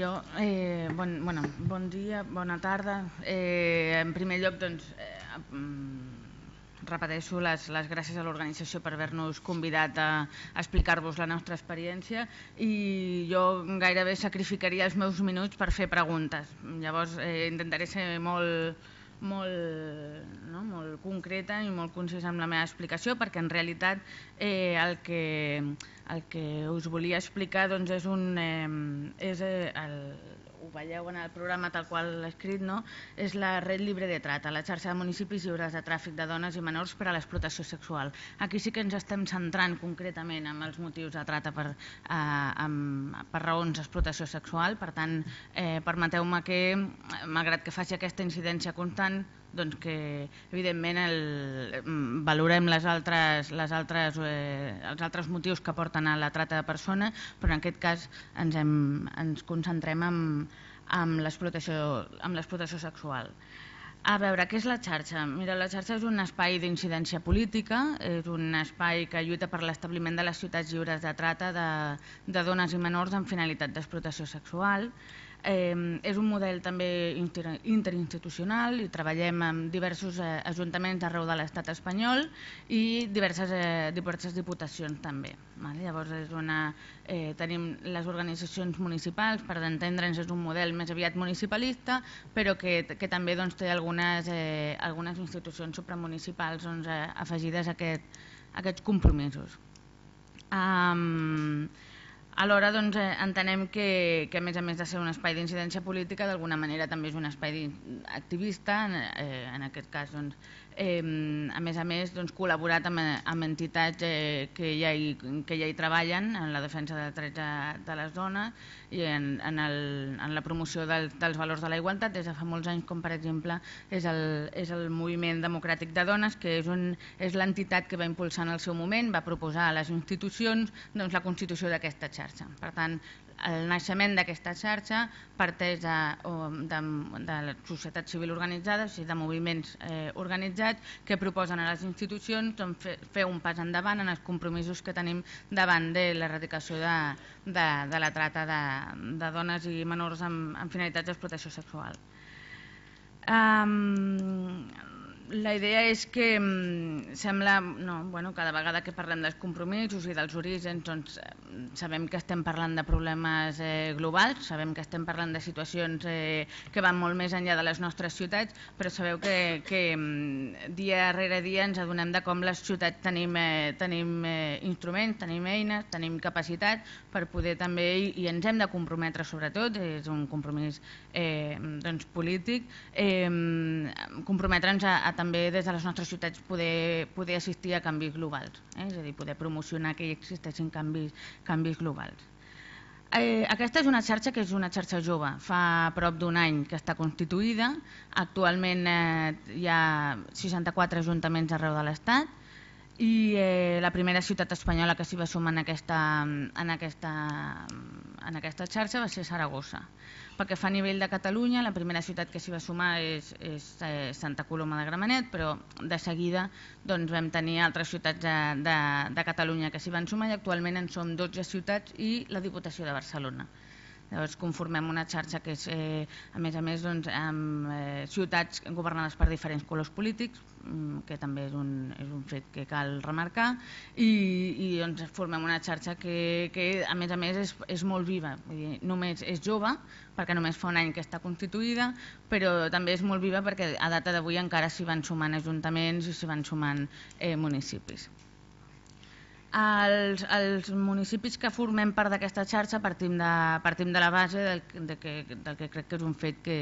jo, eh, bon, bueno, bon dia, bona tarda. Eh, en primer lloc, doncs, eh, repeteixo les, les gràcies a l'organització per haver-nos convidat a, a explicar-vos la nostra experiència i jo gairebé sacrificaria els meus minuts per fer preguntes. Llavors eh, intentaré ser molt, molt, no? molt concreta i molt concisa amb la meva explicació perquè en realitat eh, el, que, el que us volia explicar doncs, és, un, eh, és eh, el, ho veieu en el programa tal qual l'he escrit, no? és la Red Libre de Trata, la xarxa de municipis lliures de tràfic de dones i menors per a l'explotació sexual. Aquí sí que ens estem centrant concretament en els motius de trata per, eh, amb, per raons d'explotació sexual, per tant, eh, permeteu-me que, malgrat que faci aquesta incidència constant, doncs que evidentment el, valorem les altres, les altres, eh, els altres motius que porten a la trata de persona, però en aquest cas ens, hem, ens concentrem en, en l'explotació sexual. A veure, què és la xarxa? Mira, la xarxa és un espai d'incidència política, és un espai que lluita per l'establiment de les ciutats lliures de trata de, de dones i menors amb finalitat d'explotació sexual, Eh, és un model també inter, interinstitucional i treballem amb diversos eh, ajuntaments arreu de l'estat espanyol i diverses, eh, diverses diputacions també. Vale? Llavors és una, eh, tenim les organitzacions municipals, per entendre'ns és un model més aviat municipalista, però que, que també doncs, té algunes, eh, algunes institucions supramunicipals doncs, eh, afegides a, aquest, a aquests compromisos. Um, Alhora doncs, eh, entenem que, que, a més a més de ser un espai d'incidència política, d'alguna manera també és un espai activista, en, eh, en aquest cas doncs, eh, a més a més doncs, col·laborat amb, amb entitats eh, que, ja hi, que ja hi treballen en la defensa de drets de, de les dones i en, en, el, en la promoció del, dels valors de la igualtat des de fa molts anys, com per exemple és el, és el Moviment Democràtic de Dones, que és, un, és l'entitat que va impulsar en el seu moment, va proposar a les institucions doncs, la constitució d'aquesta xarxa. Per tant, el naixement d'aquesta xarxa parteix de, de, de la societat civil organitzada, o sigui, de moviments eh, organitzats que proposen a les institucions doncs, fer, fer un pas endavant en els compromisos que tenim davant de l'erradicació de, de, de la trata de, de dones i menors amb, amb finalitats d'explotació sexual. Um, la idea és que mm, sembla, no, bueno, cada vegada que parlem dels compromisos i dels orígens doncs, eh, sabem que estem parlant de problemes eh, globals, sabem que estem parlant de situacions eh, que van molt més enllà de les nostres ciutats, però sabeu que, que mm, dia rere dia ens adonem de com les ciutats tenim, eh, tenim eh, instruments, tenim eines, tenim capacitat per poder també, i, i ens hem de comprometre sobretot, és un compromís eh, doncs, polític, eh, comprometre'ns a, a també des de les nostres ciutats poder, poder assistir a canvis globals, eh? és a dir, poder promocionar que hi existeixin canvis, canvis globals. Eh, aquesta és una xarxa que és una xarxa jove, fa prop d'un any que està constituïda, actualment eh, hi ha 64 ajuntaments arreu de l'Estat i eh, la primera ciutat espanyola que s'hi va sumar en aquesta, en, aquesta, en aquesta xarxa va ser Saragossa. Pel que fa a nivell de Catalunya, la primera ciutat que s'hi va sumar és, és eh, Santa Coloma de Gramenet, però de seguida doncs, vam tenir altres ciutats de, de, de Catalunya que s'hi van sumar i actualment en som 12 ciutats i la Diputació de Barcelona. Llavors conformem una xarxa que és, eh, a més a més, doncs, amb eh, ciutats governades per diferents colors polítics, mm, que també és un, és un fet que cal remarcar, i, i doncs, formem una xarxa que, que a més a més és, és molt viva, vull dir, només és jove, perquè només fa un any que està constituïda, però també és molt viva perquè a data d'avui encara s'hi van sumant ajuntaments i s'hi van sumant eh, municipis. Els, els municipis que formem part d'aquesta xarxa partim de, partim de la base del, de que, del que crec que és un fet que,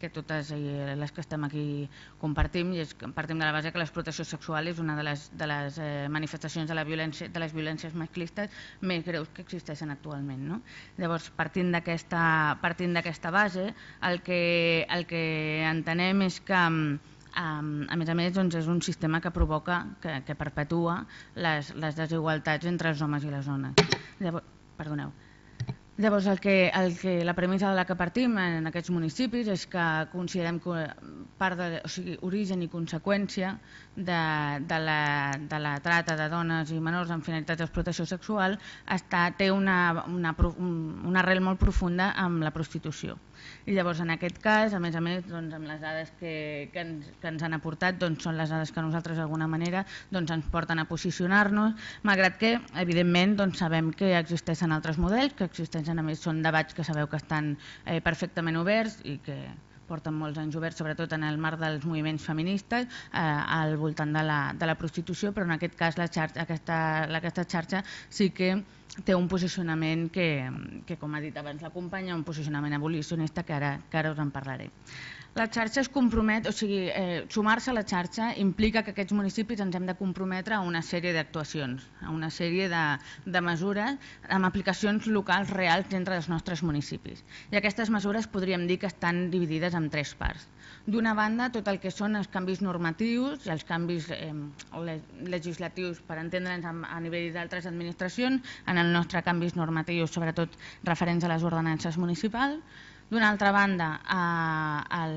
que totes les que estem aquí compartim i és partim de la base que l'explotació sexual és una de les, de les eh, manifestacions de, la violència, de les violències masclistes més greus que existeixen actualment. No? Llavors, partint d'aquesta base, el que, el que entenem és que Um, a més a més, doncs, és un sistema que provoca, que, que perpetua les, les desigualtats entre els homes i les dones. Llavors, perdoneu. Llavors, el que, el que, la premissa de la que partim en aquests municipis és que considerem que part de, o sigui, origen i conseqüència de, de, la, de la trata de dones i menors amb finalitat d'explotació sexual està, té una, una, una arrel molt profunda amb la prostitució. I llavors, en aquest cas, a més a més, doncs, amb les dades que, que, ens, que ens han aportat, doncs, són les dades que nosaltres d'alguna manera doncs, ens porten a posicionar-nos, malgrat que, evidentment, doncs, sabem que existeixen altres models, que existeixen, a més, són debats que sabeu que estan eh, perfectament oberts i que porten molts anys oberts, sobretot en el marc dels moviments feministes, eh, al voltant de la, de la prostitució, però en aquest cas la xarxa, aquesta, aquesta xarxa sí que té un posicionament que, que com ha dit abans la companya, un posicionament abolicionista que ara, que ara us en parlaré. La xarxa es compromet, o sigui, eh, sumar-se a la xarxa implica que aquests municipis ens hem de comprometre a una sèrie d'actuacions, a una sèrie de, de mesures amb aplicacions locals reals dintre dels nostres municipis. I aquestes mesures podríem dir que estan dividides en tres parts. D'una banda, tot el que són els canvis normatius i els canvis eh, legislatius per entendre'ns a nivell d'altres administracions, en el nostre canvis normatius, sobretot referents a les ordenances municipals, D'una altra banda, eh, el,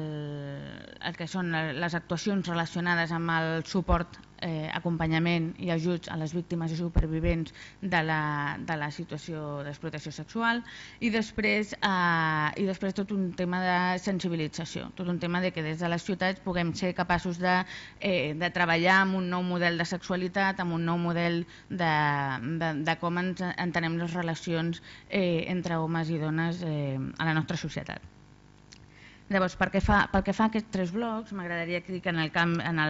el que són les actuacions relacionades amb el suport eh, acompanyament i ajuts a les víctimes i supervivents de la, de la situació d'explotació sexual i després, eh, i després tot un tema de sensibilització, tot un tema de que des de les ciutats puguem ser capaços de, eh, de treballar amb un nou model de sexualitat, amb un nou model de, de, de com ens entenem les relacions eh, entre homes i dones eh, a la nostra societat. Llavors, pel que fa, pel que fa a aquests tres blocs, m'agradaria dir que en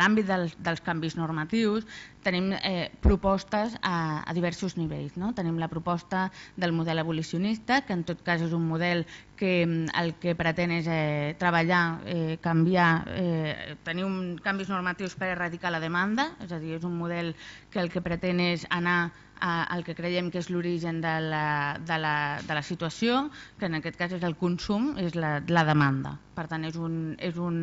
l'àmbit dels, dels canvis normatius tenim eh, propostes a, a diversos nivells. No? Tenim la proposta del model abolicionista, que en tot cas és un model que mm, el que pretén és eh, treballar, eh, canviar, eh, tenir un, canvis normatius per erradicar la demanda, és a dir, és un model que el que pretén és anar el que creiem que és l'origen de, la, de, la, de la situació, que en aquest cas és el consum, és la, la demanda. Per tant, és un, és, un,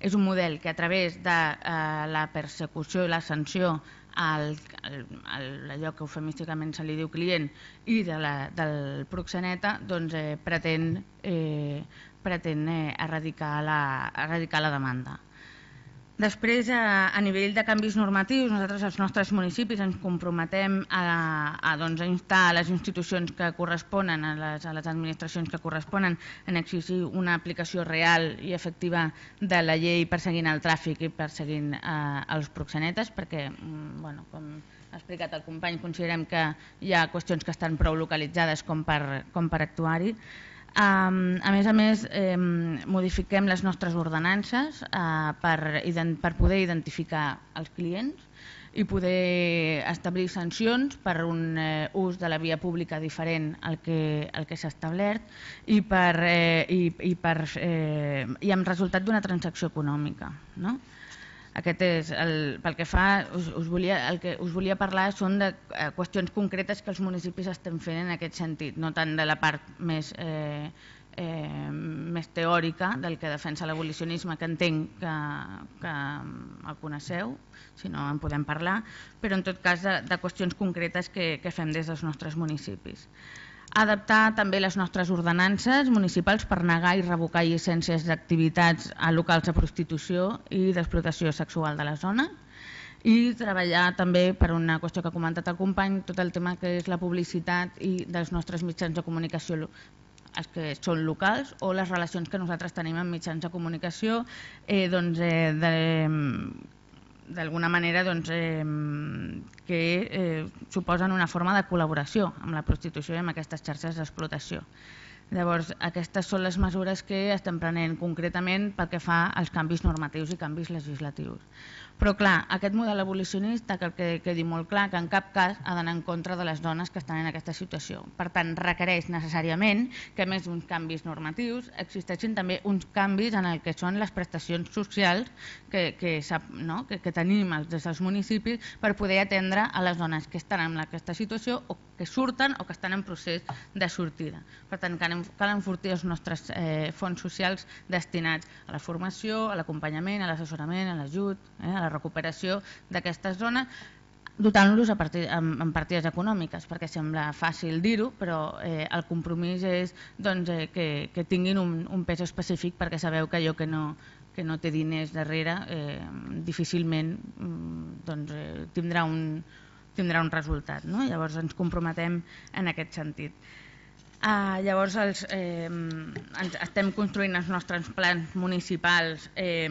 és un model que a través de eh, la persecució i la sanció al, al, al, allò que eufemísticament se li diu client i de la, del proxeneta doncs, eh, pretén, eh, pretén eh, erradicar, la, erradicar la demanda. Després, a, a nivell de canvis normatius, nosaltres als nostres municipis ens comprometem a, a, doncs, a instar a les institucions que corresponen, a les, a les administracions que corresponen, en exigir una aplicació real i efectiva de la llei perseguint el tràfic i perseguint eh, els proxenetes, perquè, mm, bueno, com ha explicat el company, considerem que hi ha qüestions que estan prou localitzades com per, com per actuar-hi. Um, a més a més, eh, modifiquem les nostres ordenances uh, per, per poder identificar els clients i poder establir sancions per un eh, ús de la via pública diferent al que, que s'ha establert i, per, eh, i, i, per, eh, i amb resultat d'una transacció econòmica. No? Aquest és el, pel que fa, us, us volia, el que us volia parlar són de eh, qüestions concretes que els municipis estem fent en aquest sentit, no tant de la part més, eh, eh, més teòrica del que defensa l'abolicionisme, que entenc que, que el coneixeu, si no en podem parlar, però en tot cas de, de qüestions concretes que, que fem des dels nostres municipis adaptar també les nostres ordenances municipals per negar i revocar llicències d'activitats a locals de prostitució i d'explotació sexual de la zona. I treballar també per una qüestió que ha comentat el company, tot el tema que és la publicitat i dels nostres mitjans de comunicació els que són locals o les relacions que nosaltres tenim amb mitjans de comunicació eh, doncs, eh, de, d'alguna manera doncs, eh, que eh, suposen una forma de col·laboració amb la prostitució i amb aquestes xarxes d'explotació. Llavors, aquestes són les mesures que estem prenent concretament pel que fa als canvis normatius i canvis legislatius. Però clar, aquest model abolicionista que que quedi molt clar que en cap cas ha d'anar en contra de les dones que estan en aquesta situació. Per tant, requereix necessàriament que més uns canvis normatius existeixin també uns canvis en el que són les prestacions socials que, que, no? que, que tenim des dels municipis per poder atendre a les dones que estan en aquesta situació o que surten o que estan en procés de sortida. Per tant, cal, cal enfortir els nostres eh, fons socials destinats a la formació, a l'acompanyament, a l'assessorament, a l'ajut, eh, a la recuperació d'aquesta zona dotant-los amb, amb partides econòmiques, perquè sembla fàcil dir-ho, però eh, el compromís és doncs, eh, que, que tinguin un, un pes específic perquè sabeu que allò que no, que no té diners darrere eh, difícilment mm, doncs, eh, tindrà, un, tindrà un resultat. No? Llavors ens comprometem en aquest sentit. Uh, llavors els, eh, ens, estem construint els nostres plans municipals eh,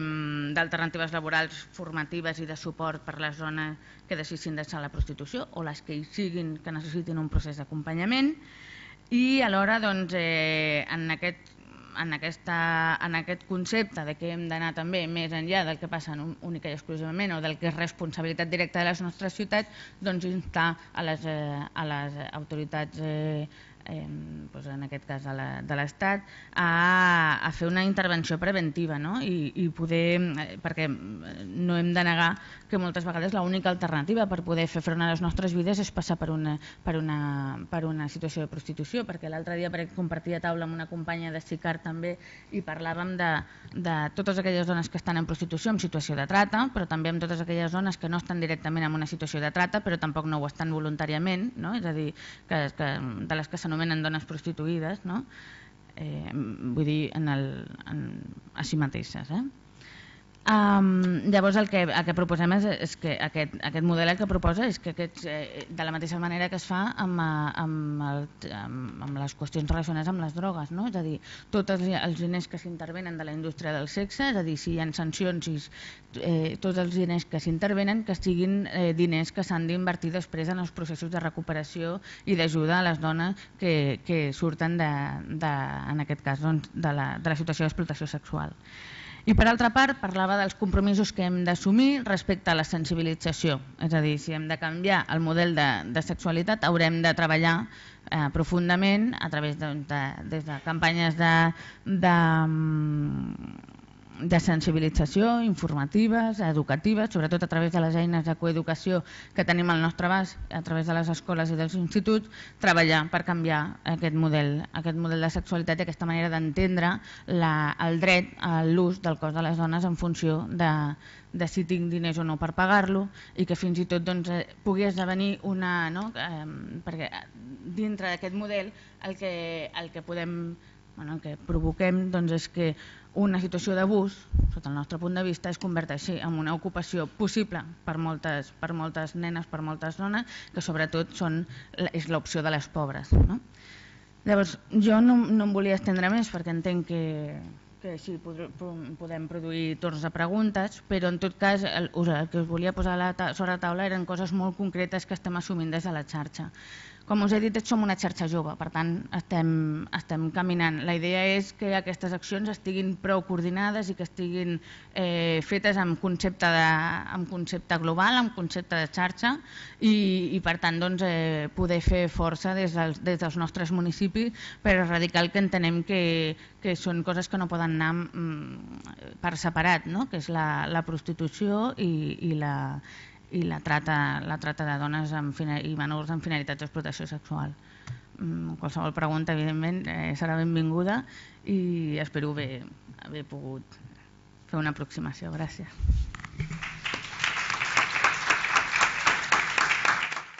d'alternatives laborals formatives i de suport per les zones que decidin deixar la prostitució o les que hi siguin que necessitin un procés d'acompanyament. I alhora doncs, eh, en, aquest, en, aquesta, en aquest concepte de que hem d'anar també més enllà del que passa única i exclusivament o del que és responsabilitat directa de les nostres ciutats, doncs instar a les, eh, a les autoritats eh, eh, doncs en aquest cas de l'Estat, a, a fer una intervenció preventiva no? I, i poder, eh, perquè no hem de negar que moltes vegades l'única alternativa per poder fer front a les nostres vides és passar per una, per una, per una situació de prostitució, perquè l'altre dia compartia taula amb una companya de SICAR també i parlàvem de, de totes aquelles dones que estan en prostitució en situació de trata, però també amb totes aquelles dones que no estan directament en una situació de trata però tampoc no ho estan voluntàriament, no? és a dir, que, que, de les que s'anomenen dones prostituïdes, no? eh, vull dir, en el, en, a si mateixes. Eh? Um, llavors el que, el que proposem és, és que aquest, aquest model el que proposa és que aquests, eh, de la mateixa manera que es fa amb, eh, amb, el, amb, amb les qüestions relacionades amb les drogues, no? és a dir, tots els, els diners que s'intervenen de la indústria del sexe, és a dir, si hi ha sancions, i, eh, tots els diners que s'intervenen que siguin eh, diners que s'han d'invertir després en els processos de recuperació i d'ajuda a les dones que, que surten de, de, en aquest cas doncs, de, la, de la situació d'explotació sexual. I per altra part parlava dels compromisos que hem d'assumir respecte a la sensibilització, és a dir, si hem de canviar el model de, de sexualitat haurem de treballar eh, profundament a través de, de, des de campanyes de, de, de sensibilització, informatives, educatives, sobretot a través de les eines de coeducació que tenim al nostre abast, a través de les escoles i dels instituts, treballar per canviar aquest model, aquest model de sexualitat i aquesta manera d'entendre el dret a l'ús del cos de les dones en funció de, de si tinc diners o no per pagar-lo i que fins i tot doncs, eh, pugui esdevenir una... No? Eh, perquè dintre d'aquest model el que, el que podem bueno, el que provoquem doncs, és que una situació d'abús, sota el nostre punt de vista, es converteixi en una ocupació possible per moltes, per moltes nenes, per moltes dones, que sobretot són, és l'opció de les pobres. No? Llavors, jo no, no em volia estendre més perquè entenc que, que així podem produir torns de preguntes, però en tot cas el, el que us volia posar sobre la taula eren coses molt concretes que estem assumint des de la xarxa. Com us he dit, som una xarxa jove, per tant estem, estem caminant. La idea és que aquestes accions estiguin prou coordinades i que estiguin eh, fetes amb concepte, de, amb concepte global, amb concepte de xarxa i, i per tant doncs, eh, poder fer força des dels, des dels nostres municipis per erradicar el que entenem que, que són coses que no poden anar mm, per separat, no? que és la, la prostitució i, i la i la trata, la trata de dones amb i menors amb finalitats d'explotació sexual. Mm, qualsevol pregunta, evidentment, eh, serà benvinguda i espero haver, haver pogut fer una aproximació. Gràcies.